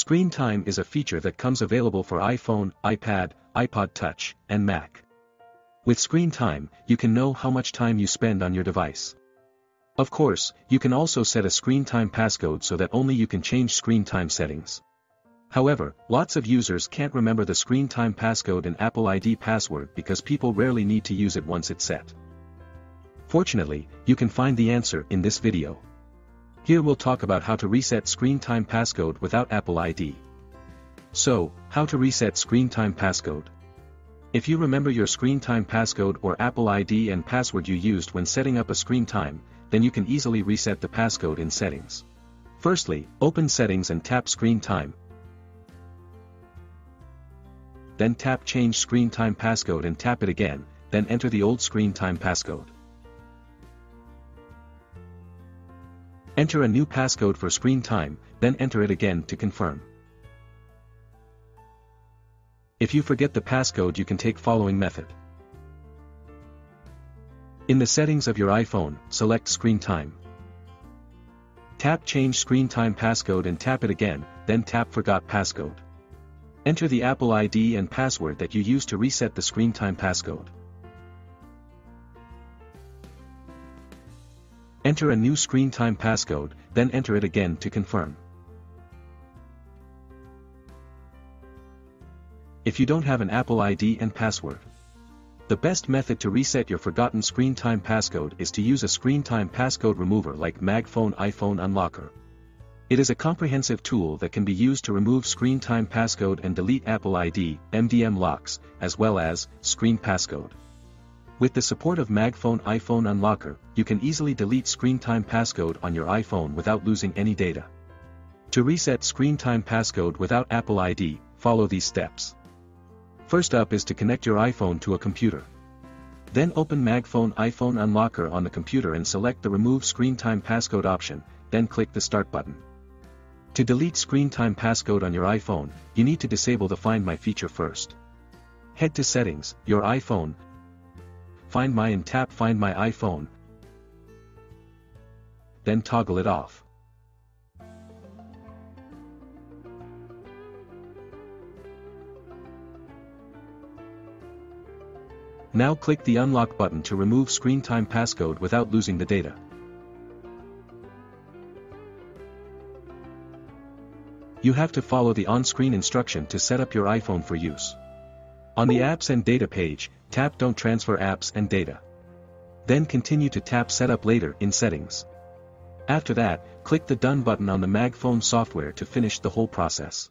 Screen time is a feature that comes available for iPhone, iPad, iPod Touch, and Mac. With screen time, you can know how much time you spend on your device. Of course, you can also set a screen time passcode so that only you can change screen time settings. However, lots of users can't remember the screen time passcode and Apple ID password because people rarely need to use it once it's set. Fortunately, you can find the answer in this video. Here we'll talk about how to reset screen time passcode without Apple ID. So, how to reset screen time passcode? If you remember your screen time passcode or Apple ID and password you used when setting up a screen time, then you can easily reset the passcode in settings. Firstly, open settings and tap screen time. Then tap change screen time passcode and tap it again, then enter the old screen time passcode. Enter a new passcode for screen time, then enter it again to confirm. If you forget the passcode you can take following method. In the settings of your iPhone, select Screen Time. Tap Change Screen Time Passcode and tap it again, then tap Forgot Passcode. Enter the Apple ID and password that you use to reset the Screen Time passcode. Enter a new Screen Time passcode, then enter it again to confirm. If you don't have an Apple ID and password, the best method to reset your forgotten screen time passcode is to use a screen time passcode remover like MagFone iPhone Unlocker. It is a comprehensive tool that can be used to remove screen time passcode and delete Apple ID, MDM locks, as well as screen passcode. With the support of MagFone iPhone Unlocker, you can easily delete screen time passcode on your iPhone without losing any data. To reset screen time passcode without Apple ID, follow these steps. First up is to connect your iPhone to a computer. Then open MagFone iPhone Unlocker on the computer and select the Remove Screen Time Passcode option, then click the Start button. To delete Screen Time Passcode on your iPhone, you need to disable the Find My feature first. Head to Settings, your iPhone, Find My and tap Find My iPhone, then toggle it off. Now click the Unlock button to remove screen time passcode without losing the data. You have to follow the on-screen instruction to set up your iPhone for use. On the Apps and Data page, tap Don't Transfer Apps and Data. Then continue to tap Setup Later in Settings. After that, click the Done button on the MagFone software to finish the whole process.